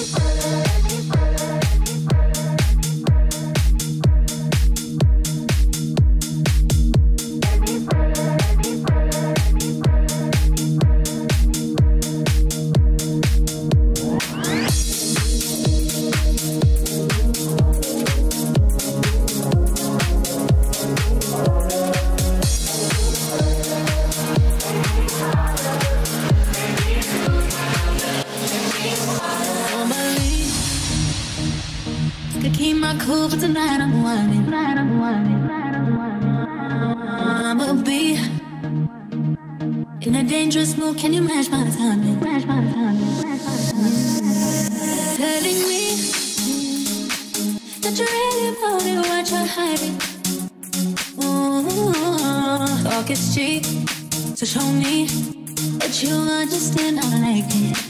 Baby. keep my cool, but tonight I'm wildin'. I'ma be in a dangerous mood. Can you match my timing? Match my timing. Telling me that you're really about it, what you're hiding. Ooh, talk is cheap, so show me that you understand. I like it.